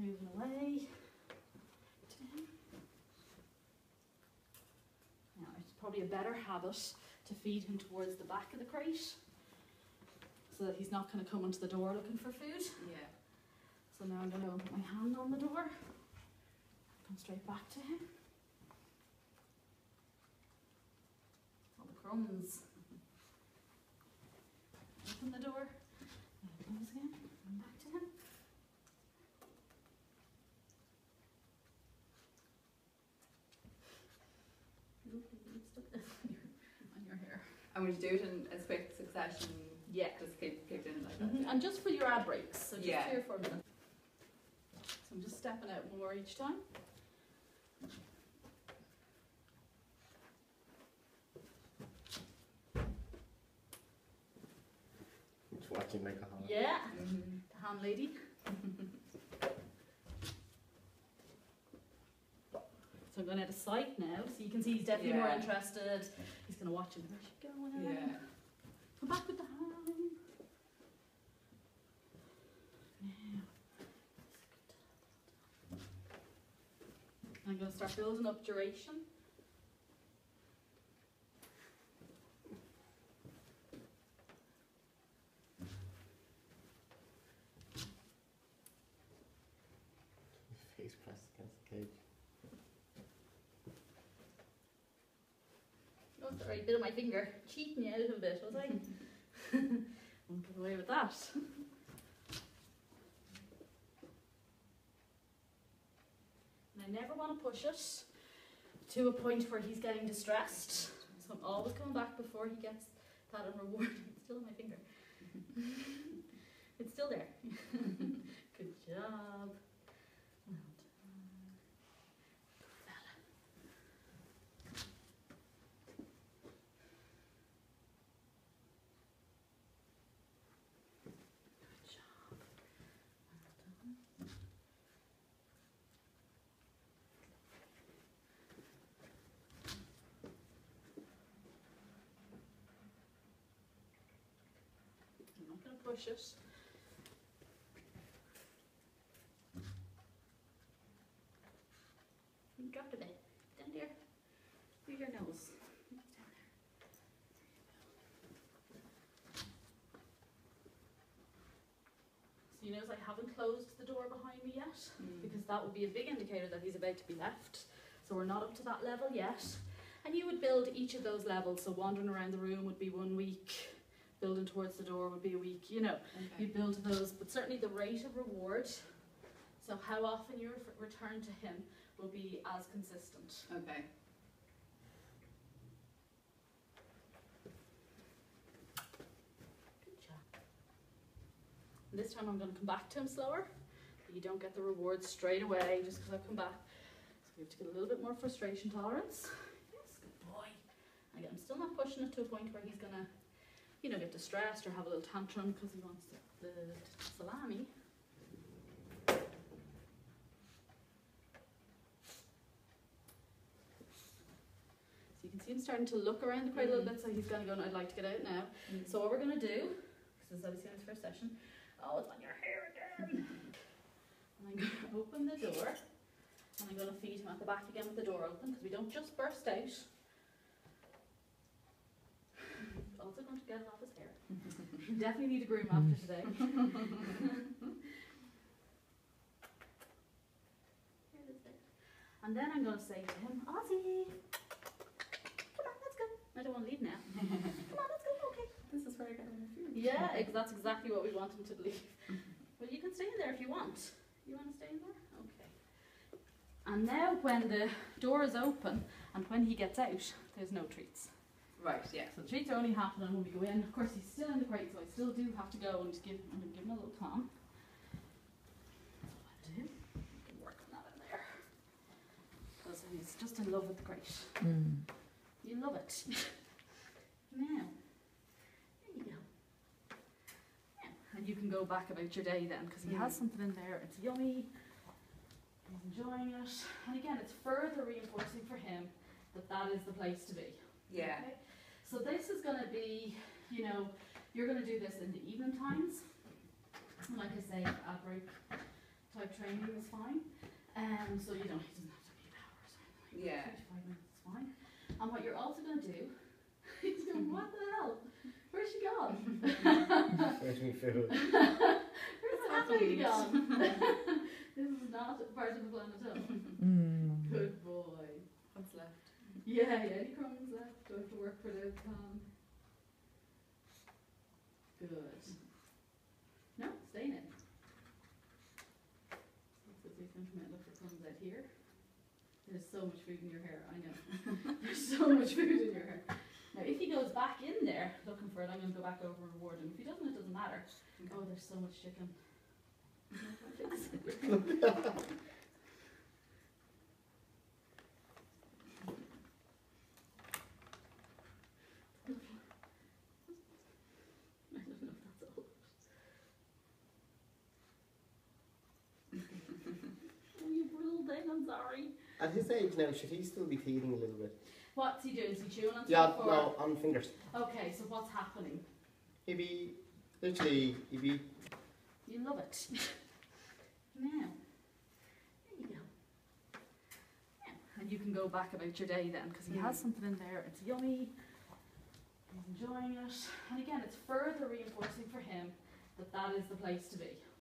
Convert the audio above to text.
moving away. Now, it's probably a better habit to feed him towards the back of the crate so that he's not going to come into the door looking for food. Yeah. So now I'm going to put my hand on the door, come straight back to him. All the crumbs. Open the door, and it close again, and back to him. Oop, it's stuck on your- on your hair. And would you do it in a quick succession? Yeah. Just keep, keep doing it like that? Mhm, yeah? And just for your ad breaks, so just Yeah. three or four minutes. So I'm just stepping out more each time. Just watching like a hand. Yeah, Mhm. the hand lady. So I'm going out of sight now, so you can see he's definitely more interested. He's going to watch him. Where's she going? Yeah. Come back with the hand. Now. I'm going to start building up duration. Face pressed against the cage. Oh, it's the right bit of my finger. Cheating you out a bit, was I? Won't get away with that. And I never want to push it to a point where he's getting distressed. So I'm always coming back before he gets that and reward. It's still on my finger. it's still there. Good job. Well done. Good fella. Good job. Well done. I'm not going to push it. You dropped a bit. Down there. Through your nose? It's down there. So you notice I haven't closed the door behind me yet Mm. because that would be a big indicator that he's about to be left. So we're not up to that level yet. And you would build each of those levels. So wandering around the room would be one week, building towards the door would be a week, you know. Okay. You'd build those, but certainly the rate of reward, so how often you return to him, will be as consistent. Okay. Good job. And this time I'm going to come back to him slower. You don't get the reward straight away just because I've come back. So we have to get a little bit more frustration tolerance. Yes, good boy. Again, I'm still not pushing it to a point where he's going to, you know, get distressed or have a little tantrum because he wants the, the salami. So you can see him starting to look around the crate a little bit, so he's going to go, I'd like to get out now. Mm. So what we're going to do, because this is obviously his first session. Oh, it's on your hair again. and I'm going to open the door, and I'm going to feed him at the back again with the door open, because we don't just burst out. Also going to get it off his hair. Definitely need to groom after today. Here it is there. And then I'm going to say to him, Ozzy, come on, let's go. I don't want to leave now. come on, let's go. Okay. This is where I got my food. Yeah, ex- that's exactly what we want him to believe. Well, you can stay in there if you want. You want to stay in there? Okay. And now, when the door is open and when he gets out, there's no treats. Right, yeah. So the treats are only happening when we go in. Of course, he's still in the crate, so I still do have to go and give, I'm gonna give him a little Kong. That's what I'll do. I can work on that in there. Because he's just in love with the crate. You love it. now, there you go. Now, and you can go back about your day then, because he has Mm. something in there. It's yummy. He's enjoying it. And again, it's further reinforcing for him that that is the place to be. Yeah. Okay? So this is going to be, you know, you're going to do this in the evening times. Like I say, at break type training. training is fine. Um, so you don't, he doesn't have to be hours or anything. like Yeah. that. 45 minutes is fine. And what you're also going to do, he's going, what the hell? Where's she gone? Where's me food? Where's the happy sweet. gone? this is not part of the plan at all. Mm. Good boy. What's left? Yeah, yeah, any crumbs left? Do I have to work for the plan? Good. No, staying in. Looks as if you might look for crumbs out here. There's so much food in your hair, I know. There's so much food in your hair. Now, if he goes back in there looking for it, I'm going to go back over and reward him. If he doesn't, it doesn't matter. Oh, there's so much chicken. I don't know if that's all. oh, you brutal thing, I'm sorry. At his age now, should he still be teething a little bit? What's he doing? Is he chewing on Yeah, stuff? or- no, on fingers. Okay, so what's happening? He'd be, literally, he'd be, You love it. now, there you go. Now, And you can go back about your day then, because he has Mm. something in there. It's yummy. He's enjoying it. And again, it's further reinforcing for him that that is the place to be.